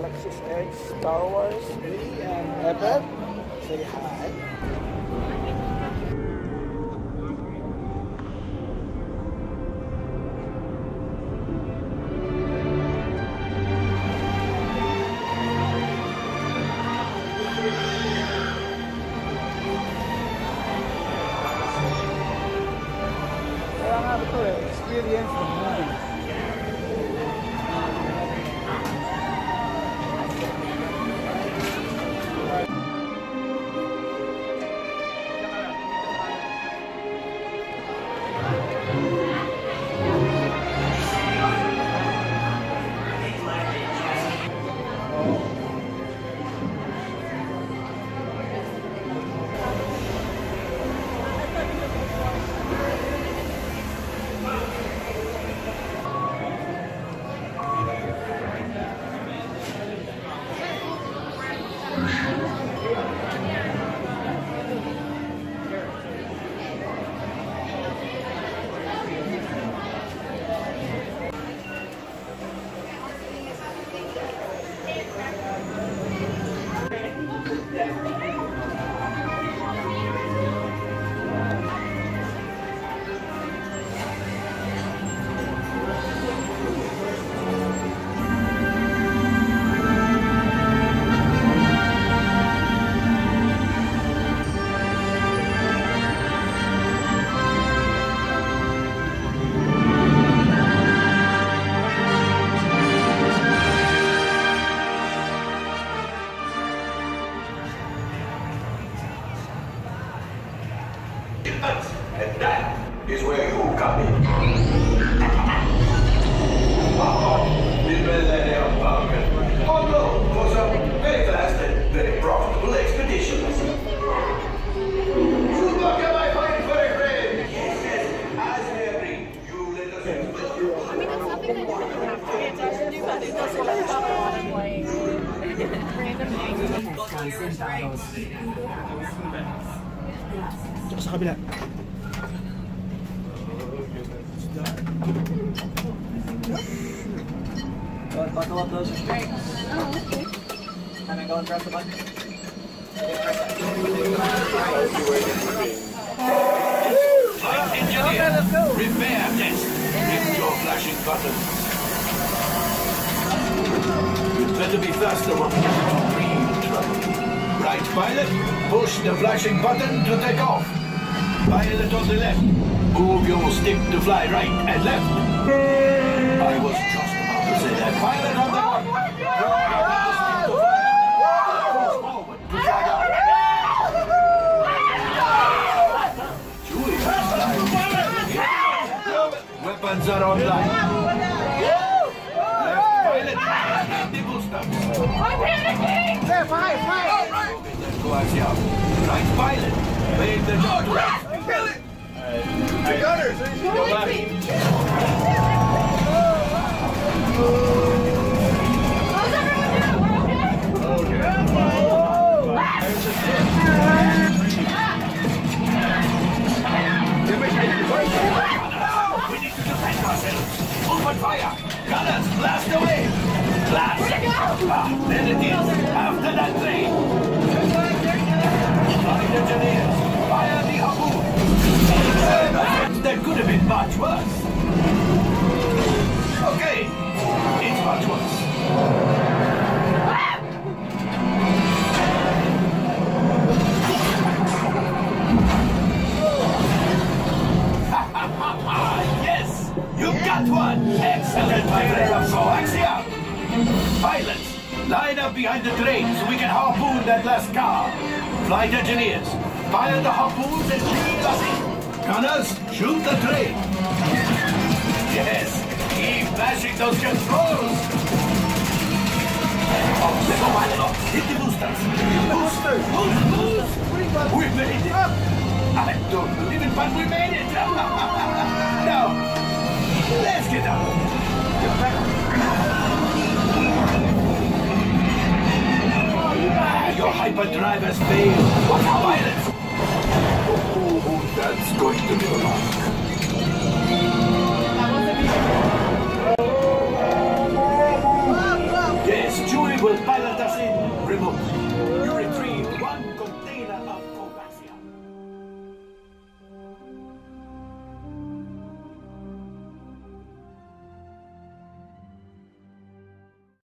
Galaxy's Edge, Star Wars, Lee, and Evan. Say hi. Kaya nga ito eh, experience movie. Tsaka sa kabila. Go and buckle up those restraints. Oh, okay. And then go and press the button. Flight engineer, repair test. Hit your flashing button. Better be faster or Right, pilot, push the flashing button to take off. Pilot on the left, move your stick to fly right and left. I was just about to say that. Pilot on the right. move your stick to fly right. Push forward to fly out. Chewie, Weapons are online. Left pilot, boosters. There, five, five! Go axial. Right pilot, make the jump to right. The gunners! Go left. How's everyone doing? We're okay? We need to defend ourselves. Open fire. Gunners, blast away. Blast. Ah, there it is. After that train. That could have been much worse. Behind the train so we can harpoon that last car. Flight engineers, fire the harpoons and reel us in. Gunners, shoot the train. Yes, keep bashing those controls. Oh, go, pilot. Hit the boosters. Boosters. Boosters. We made it. I don't believe it, but we made it. Hyperdrive has failed. What pilots? Oh, that's going to be the mark.